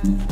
Thank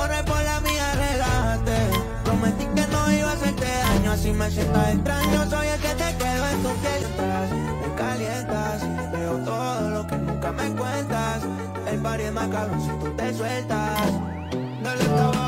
corre por la mía, relájate. Prometí que no iba a hacerte daño, así me sientas extraño. Soy el que te quedo en tu piel. Me calientas, veo todo lo que nunca me cuentas. El party es más si tú te sueltas. Dale esta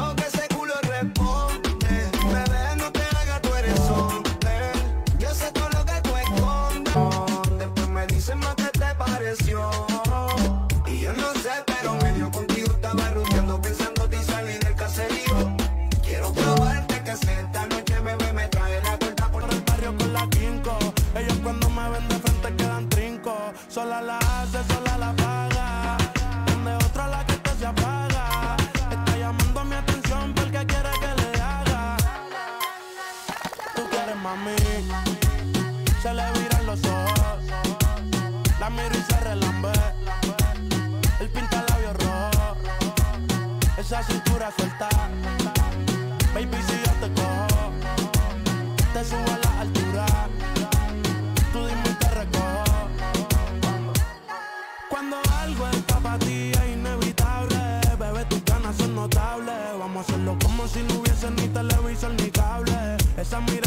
ni televisor ni cable. Esa es mi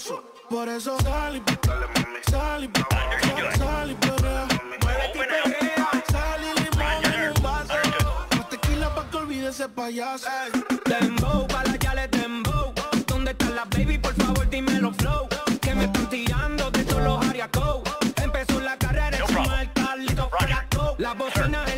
eso. Por eso sal y dale, mami. Sal y sal y perrea. Sal y limón en un vaso. Más tequila pa' que olvide ese payaso. Dembow, pa' la yale dembow. ¿Dónde están las baby? Por favor, dímelo flow. Que me están tirando de todos los ariacos. Empezó la carrera, es un alcalito. La bocina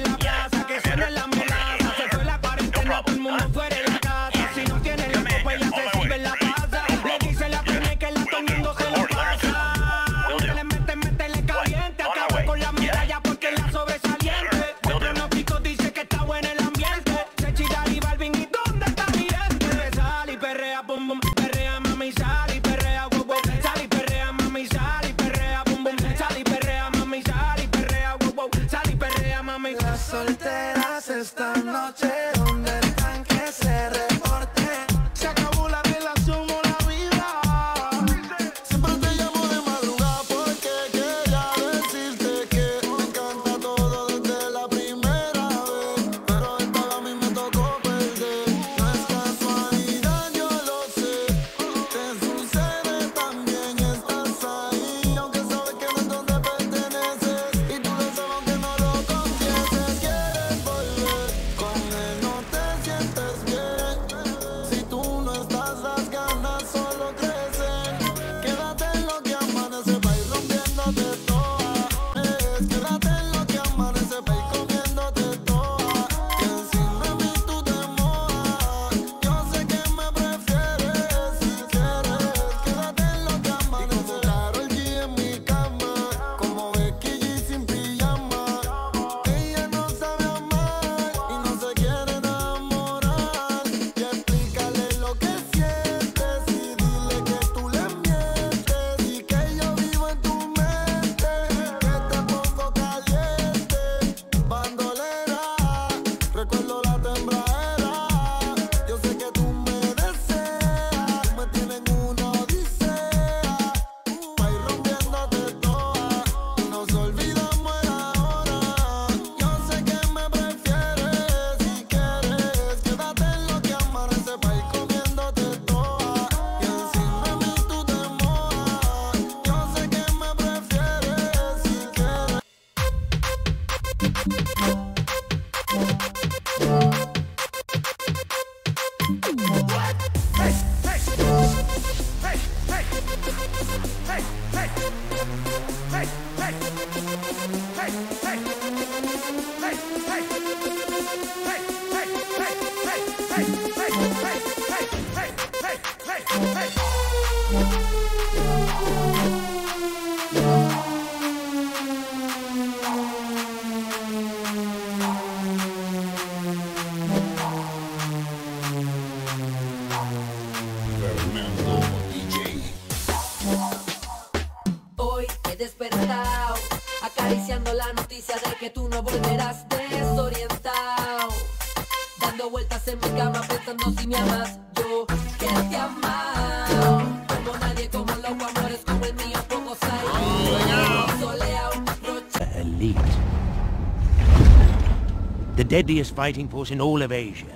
deadliest fighting force in all of Asia.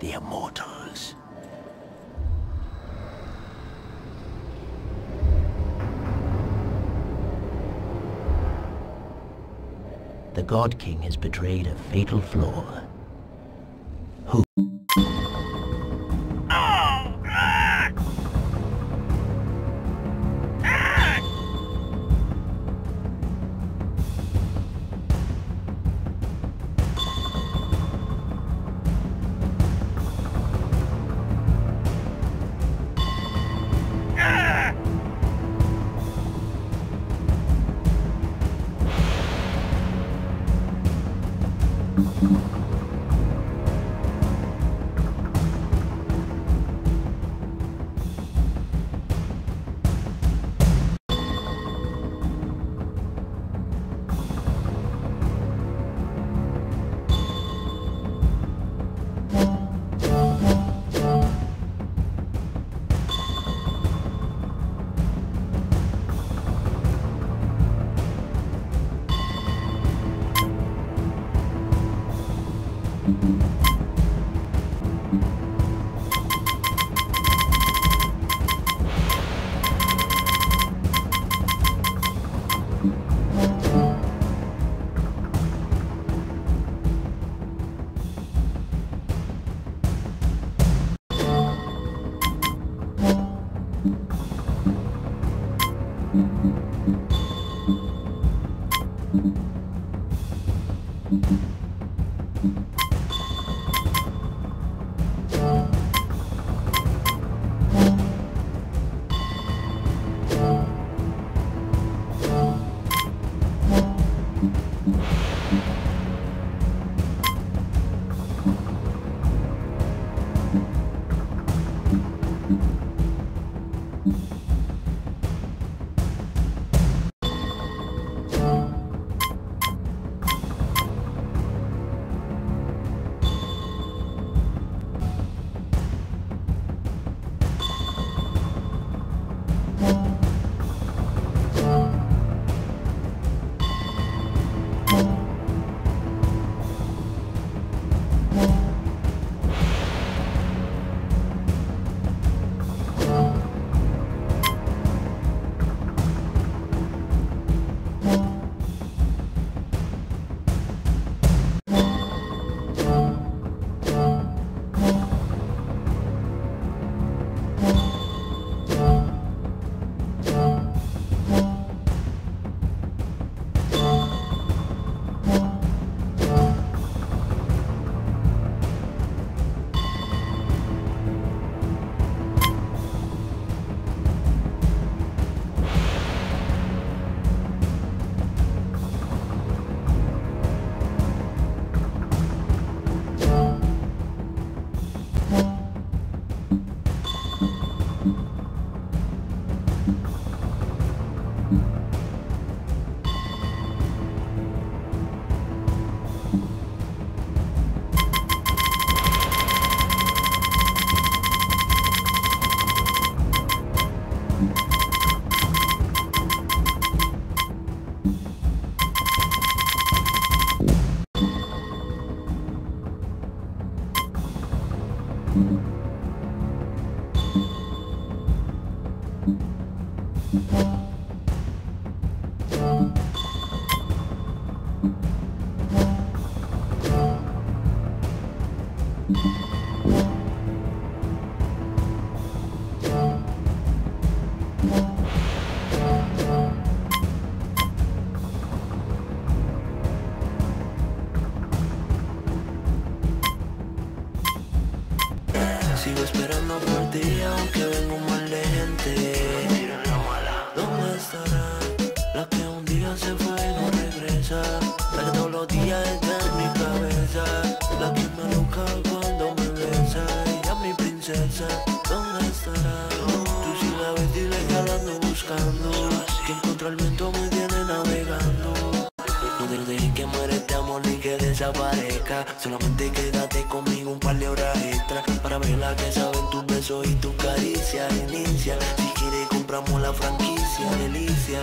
The Immortals. The God King has betrayed a fatal flaw. Solamente quédate conmigo un par de horas extra. Para ver la que saben tus besos y tus caricias. Inicia, si quieres compramos la franquicia. Delicia,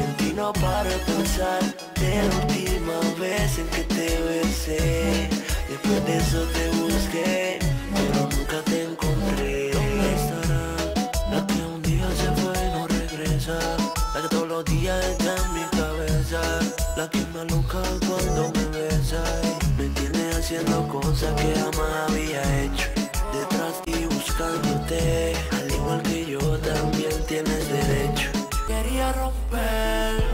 en ti no paro de pensar. De la última vez en que te besé. Después de eso te busqué Pero nunca te encontré. ¿Dónde estará la que un día se fue no regresa? La que todos los días está en mi cabeza. La que me aloca haciendo cosas que jamás había hecho. Detrás y buscándote Al igual que yo también tienes derecho. Quería romper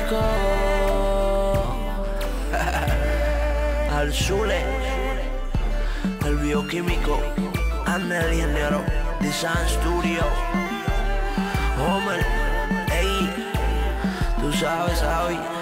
al Zule, el bioquímico, Anel Dinero, Design Studio, Homer, ey, tú sabes, sabes.